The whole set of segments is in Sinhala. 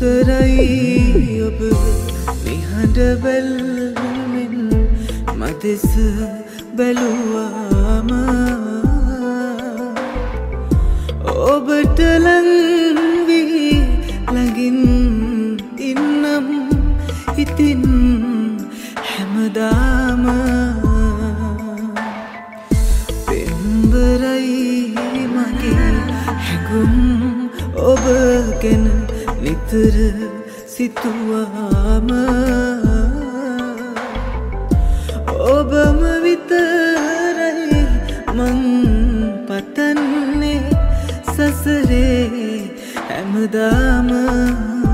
සුන්දරයි ඔබ නිහඬ බැල්මෙන් මදෙස බැලුවාම. ඔබට ලංවී ළඟින් ඉන්නම් ඉතින් හැමදාම. පෙම්බරයි මගේ හැගුම් ඔබ ගැන. නිතර සිතුවාම ඔබම විතරයි මං පතන්නේ සසරේ හැමදාම.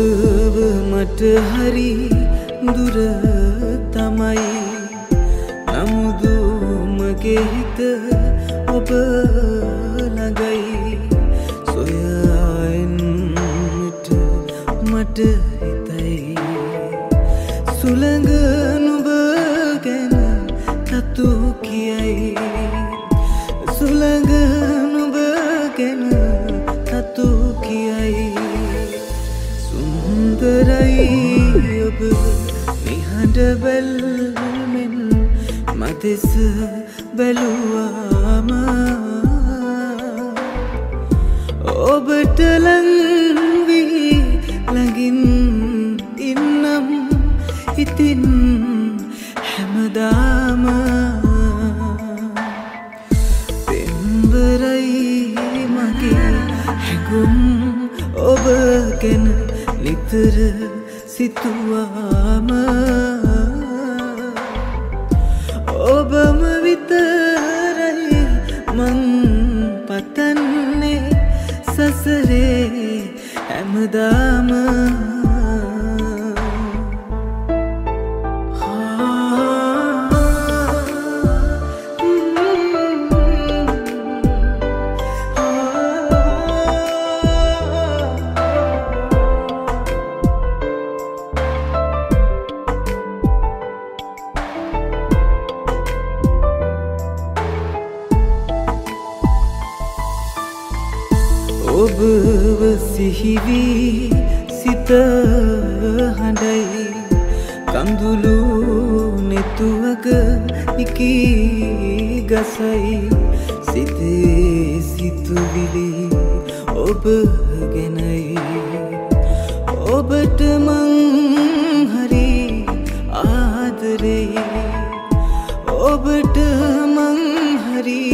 ඔබව මට හරි දුර තමයි. නමුදු මගේ හිත ඔබ සුන්දරයි ඔබ. නිහඬ බැල්මෙන් මදෙස බැලුවාම. ඔබට ලංවී ළඟින් ඉන්නම් ඉතින් හැමදාම. පෙම්බරයි මගේ හැගුම් ඔබ ගැන. නිතර සිතුවාම ඔබම විතරයි මං පතන්නේ සසරේ හැමදාම. ඔබව සිහිවී සිත හඬයි. කඳුළු නෙතුවක නිකී ගසයි. සිතේ සිතුවිලි ඔබ ගැනයි. ඔබට මං හරි ආදරෙයි ඔබට මං හරි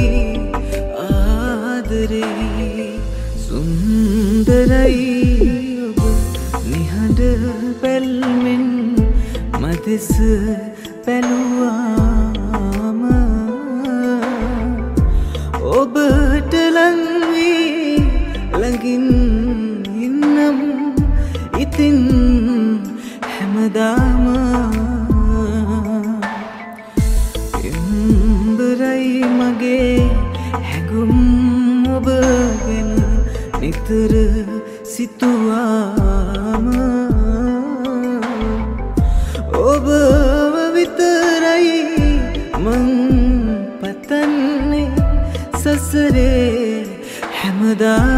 ආදරෙයි මදෙස පැලුවාම ඔබට ලංවී ළඟින් ඉන්නම් ඉතින් හැමදාම එම්බරයි මගේ හැගුම් ඔබ ගැන නිතර සිතුවාම පතන්නේ සසරේ හැමදාම